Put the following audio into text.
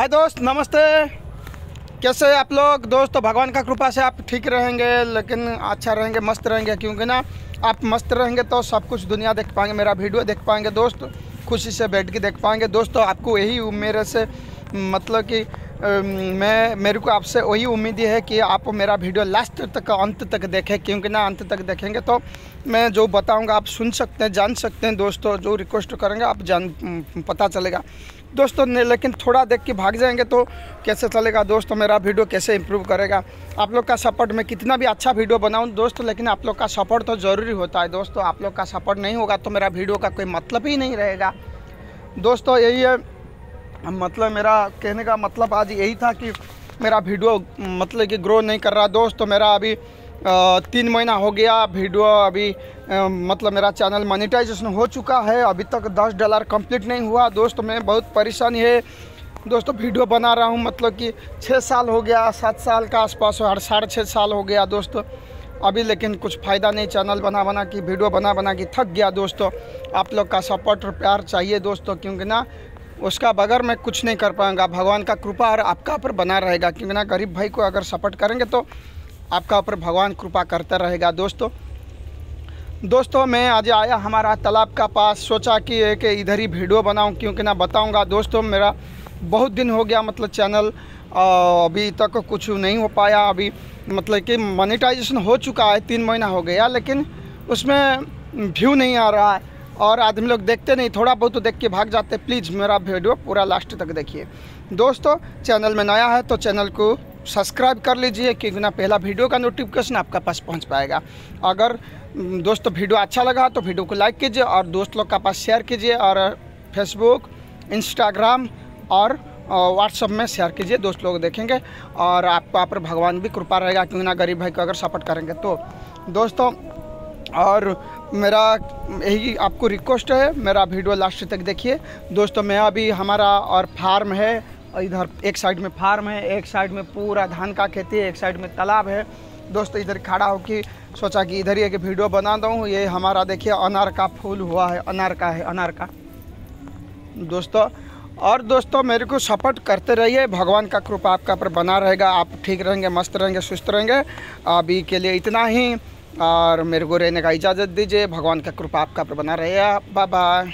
हाय दोस्त, नमस्ते। कैसे आप लोग? दोस्त तो भगवान का कृपा से आप ठीक रहेंगे, लेकिन अच्छा रहेंगे, मस्त रहेंगे, क्योंकि ना, आप मस्त रहेंगे तो सब कुछ दुनिया देख पाएँगे, मेरा वीडियो देख पाएँगे, दोस्त। खुशी से बैठ के देख पाएँगे। दोस्तों आपको यही मेरे से मतलब कि मैं, मेरे को आपसे वही उम्मीद है कि आप मेरा वीडियो लास्ट तक, अंत तक देखें, क्योंकि ना अंत तक देखेंगे तो मैं जो बताऊँगा, आप सुन सकते हैं, जान सकते हैं दोस्तों, जो रिक्वेस्ट करेंगे, आप जान पता चलेगा। दोस्तों, ने, लेकिन थोड़ा देख के भाग जाएँगे तो कैसे चलेगा दोस्तों, मेरा वीडियो कैसे इंप्रूव करेगा। आप लोग का सपोर्ट मैं कितना भी अच्छा वीडियो बनाऊँ दोस्तों, लेकिन आप लोग का सपोर्ट तो ज़रूरी होता है दोस्तों। आप लोग का सपोर्ट नहीं होगा तो मेरा वीडियो का कोई मतलब ही नहीं रहेगा। दोस्तों, यही है मतलब मेरा कहने का मतलब आज यही था कि मेरा वीडियो मतलब कि ग्रो नहीं कर रहा दोस्त तो मेरा अभी तीन महीना हो गया, वीडियो अभी मतलब मेरा चैनल मोनेटाइजेशन हो चुका है, अभी तक दस डॉलर कंप्लीट नहीं हुआ। दोस्त, मैं बहुत परेशानी है। दोस्तों, वीडियो बना रहा हूँ मतलब कि छः साल हो गया, सात साल का आसपास हर साढ़े छः साल हो गया दोस्तों। अभी लेकिन कुछ फ़ायदा नहीं चैनल बना बना के, वीडियो बना बना के थक गया दोस्तों। आप लोग का सपोर्ट और प्यार चाहिए दोस्तों, क्योंकि ना उसका बगैर मैं कुछ नहीं कर पाऊँगा। भगवान का कृपा और आपका ऊपर बना रहेगा। क्योंकि ना गरीब भाई को अगर सपोर्ट करेंगे तो आपका ऊपर भगवान कृपा करता रहेगा। दोस्तों दोस्तों, मैं आज आया हमारा तालाब का पास। सोचा कि एक इधर ही वीडियो बनाऊँ, क्योंकि ना बताऊँगा। दोस्तों, मेरा बहुत दिन हो गया मतलब चैनल अभी तक कुछ नहीं हो पाया। अभी मतलब कि मोनेटाइजेशन हो चुका है, तीन महीना हो गया, लेकिन उसमें व्यू नहीं आ रहा है। और आदमी लोग देखते नहीं, थोड़ा बहुत तो देख के भाग जाते प्लीज़ मेरा वीडियो पूरा लास्ट तक देखिए। दोस्तों, चैनल में नया है तो चैनल को सब्सक्राइब कर लीजिए, क्योंकि ना पहला वीडियो का नोटिफिकेशन आपका पास पहुँच पाएगा। अगर दोस्तों, वीडियो अच्छा लगा तो वीडियो को लाइक कीजिए और दोस्त लोग का पास शेयर कीजिए और फेसबुक इंस्टाग्राम और व्हाट्सअप में शेयर कीजिए, दोस्त लोग देखेंगे। और आपका पर भगवान भी कृपा रहेगा, क्योंकि ना गरीब भाई को अगर सपोर्ट करेंगे तो। दोस्तों, और मेरा यही आपको रिक्वेस्ट है, मेरा वीडियो लास्ट तक देखिए। दोस्तों, मैं अभी हमारा और फार्म है, इधर एक साइड में फार्म है, एक साइड में पूरा धान का खेती है, एक साइड में तालाब है। दोस्तों, इधर खड़ा होकर सोचा कि इधर ही एक वीडियो बना दूँ, ये हमारा देखिए अनार का फूल हुआ है अनार का है अनार का दोस्तों, और दोस्तों, मेरे को सपोर्ट करते रहिए, भगवान का कृपा आपका पर बना रहेगा, आप ठीक रहेंगे, मस्त रहेंगे, सुस्त रहेंगे। अभी के लिए इतना ही। और मेरे को रहने का इजाज़त दीजिए, भगवान का कृपा आपका पर बना रहे बाय बाय